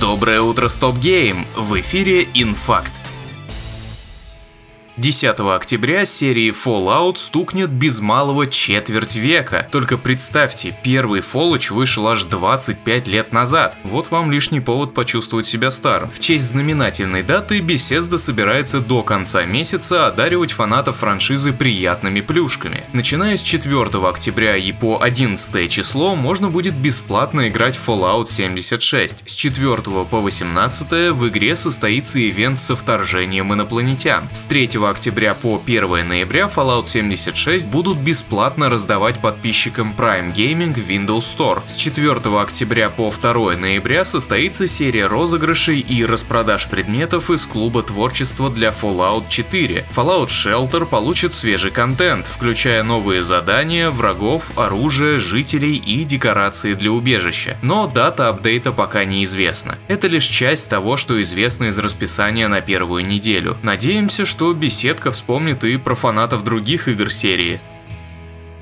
Доброе утро, Стоп Гейм! В эфире Инфакт. 10 октября серии Fallout стукнет без малого четверть века. Только представьте, первый Fallout вышел аж 25 лет назад. Вот вам лишний повод почувствовать себя старым. В честь знаменательной даты Bethesda собирается до конца месяца одаривать фанатов франшизы приятными плюшками. Начиная с 4 октября и по 11 число можно будет бесплатно играть в Fallout 76. С 4 по 18 в игре состоится ивент со вторжением инопланетян. С 3 октября по 1 ноября Fallout 76 будут бесплатно раздавать подписчикам Prime Gaming в Windows Store. С 4 октября по 2 ноября состоится серия розыгрышей и распродаж предметов из клуба творчества для Fallout 4. Fallout Shelter получит свежий контент, включая новые задания, врагов, оружие, жителей и декорации для убежища. Но дата апдейта пока неизвестна. Это лишь часть того, что известно из расписания на первую неделю. Надеемся, что беседка вспомнит и про фанатов других игр серии.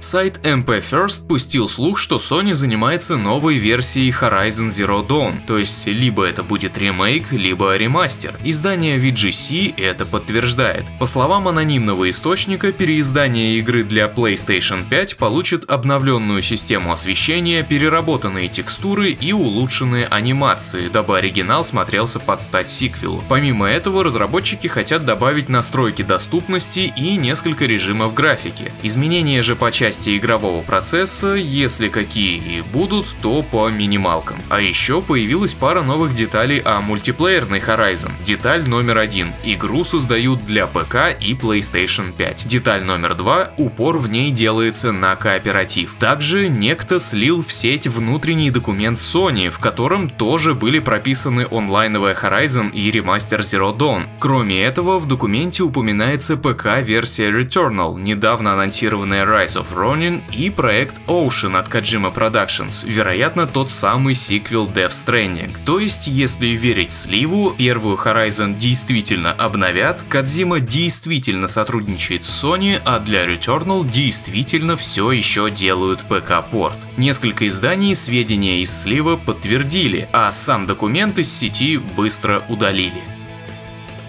Сайт MP First пустил слух, что Sony занимается новой версией Horizon Zero Dawn, то есть либо это будет ремейк, либо ремастер. Издание VGC это подтверждает. По словам анонимного источника, переиздание игры для PlayStation 5 получит обновленную систему освещения, переработанные текстуры и улучшенные анимации, дабы оригинал смотрелся под стать сиквелу. Помимо этого, разработчики хотят добавить настройки доступности и несколько режимов графики. Изменения же по части части игрового процесса, если какие и будут, то по минималкам. А еще появилась пара новых деталей о мультиплеерной Horizon. Деталь номер один. Игру создают для ПК и PlayStation 5. Деталь номер два. Упор в ней делается на кооператив. Также некто слил в сеть внутренний документ Sony, в котором тоже были прописаны онлайновая Horizon и ремастер Zero Dawn. Кроме этого, в документе упоминается ПК-версия Returnal, недавно анонсированная Rise of Ronin и проект Ocean от Kojima Productions, вероятно тот самый сиквел Death Stranding. То есть, если верить сливу, первую Horizon действительно обновят, Кадзима действительно сотрудничает с Sony, а для Returnal действительно все еще делают ПК-порт. Несколько изданий сведения из слива подтвердили, а сам документ из сети быстро удалили.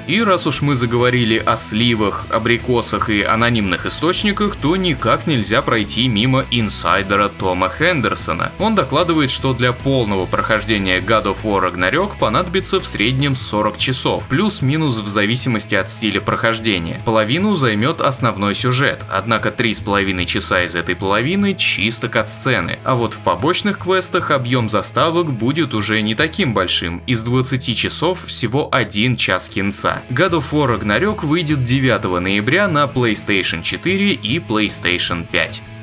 И раз уж мы заговорили о сливах, абрикосах и анонимных источниках, то никак нельзя пройти мимо инсайдера Тома Хендерсона. Он докладывает, что для полного прохождения God of War Ragnarok понадобится в среднем 40 часов, плюс-минус в зависимости от стиля прохождения. Половину займет основной сюжет, однако 3,5 часа из этой половины чисто кат-сцены, а вот в побочных квестах объем заставок будет уже не таким большим, из 20 часов всего 1 час кинца. God of War Ragnarok выйдет 9 ноября на PlayStation 4 и PlayStation 5.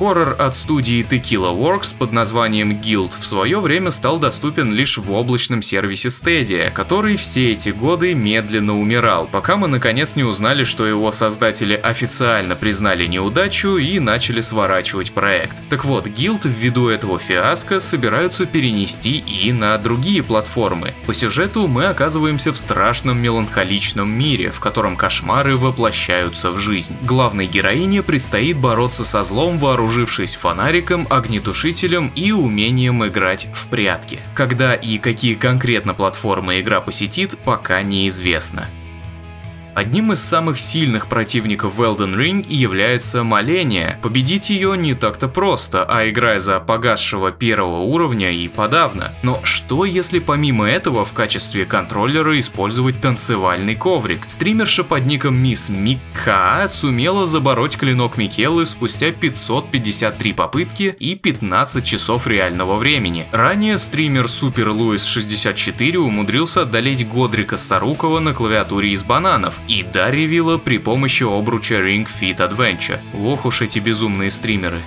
Хоррор от студии Tequila Works под названием Guild в свое время стал доступен лишь в облачном сервисе Stadia, который все эти годы медленно умирал, пока мы наконец не узнали, что его создатели официально признали неудачу и начали сворачивать проект. Так вот, Guild ввиду этого фиаско собираются перенести и на другие платформы. По сюжету мы оказываемся в страшном меланхоличном мире, в котором кошмары воплощаются в жизнь. Главной героине предстоит бороться со злом вооруженным вооружившись фонариком, огнетушителем и умением играть в прятки. Когда и какие конкретно платформы игра посетит, пока неизвестно. Одним из самых сильных противников в Elden Ring является Моления. Победить ее не так-то просто, а играя за погасшего первого уровня и подавно. Но что если помимо этого в качестве контроллера использовать танцевальный коврик? Стримерша под ником Мисс Микка сумела забороть клинок Микелы спустя 553 попытки и 15 часов реального времени. Ранее стример Супер Луис 64 умудрился одолеть Годрика Старукова на клавиатуре из бананов, и Дарья Вилла при помощи обруча Ring Fit Adventure. Ох уж эти безумные стримеры.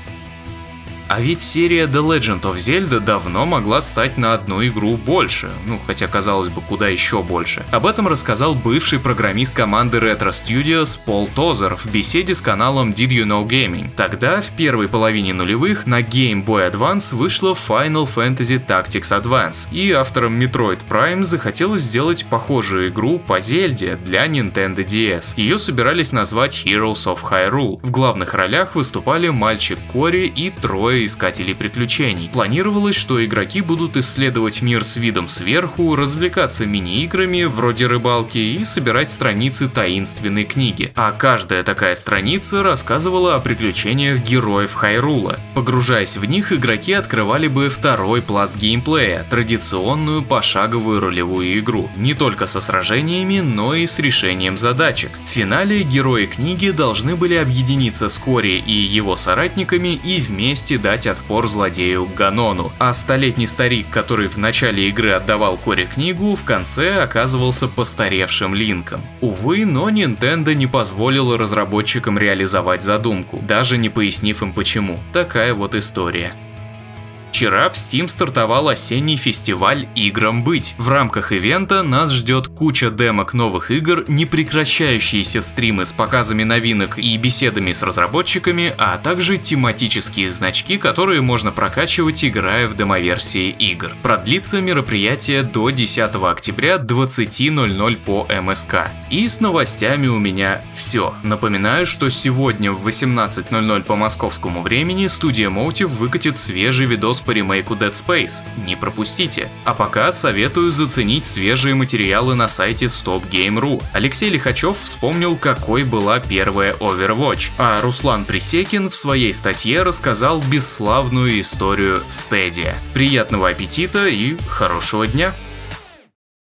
А ведь серия The Legend of Zelda давно могла стать на одну игру больше, ну хотя казалось бы куда еще больше. Об этом рассказал бывший программист команды Retro Studios Пол Тозер в беседе с каналом Did You Know Gaming. Тогда, в первой половине нулевых, на Game Boy Advance вышла Final Fantasy Tactics Advance, и авторам Metroid Prime захотелось сделать похожую игру по Зельде для Nintendo DS. Ее собирались назвать Heroes of Hyrule. В главных ролях выступали мальчик Кори и трое сообщества искателей приключений. Планировалось, что игроки будут исследовать мир с видом сверху, развлекаться мини-играми вроде рыбалки и собирать страницы таинственной книги. А каждая такая страница рассказывала о приключениях героев Хайрула. Погружаясь в них, игроки открывали бы второй пласт геймплея, традиционную пошаговую ролевую игру, не только со сражениями, но и с решением задачек. В финале герои книги должны были объединиться с Кори и его соратниками и вместе дать отпор злодею Ганону. А столетний старик, который в начале игры отдавал Кори книгу, в конце оказывался постаревшим Линком. Увы, но Nintendo не позволила разработчикам реализовать задумку, даже не пояснив им почему. Такая вот история. Вчера в Steam стартовал осенний фестиваль «Играм быть». В рамках ивента нас ждет куча демок новых игр, непрекращающиеся стримы с показами новинок и беседами с разработчиками, а также тематические значки, которые можно прокачивать, играя в демоверсии игр. Продлится мероприятие до 10 октября 20.00 по МСК. И с новостями у меня все. Напоминаю, что сегодня в 18.00 по московскому времени студия Motive выкатит свежий видос по ремейку Dead Space. Не пропустите. А пока советую заценить свежие материалы на сайте StopGame.ru. Алексей Лихачев вспомнил, какой была первая Overwatch, а Руслан Присекин в своей статье рассказал бесславную историю Stadia. Приятного аппетита и хорошего дня!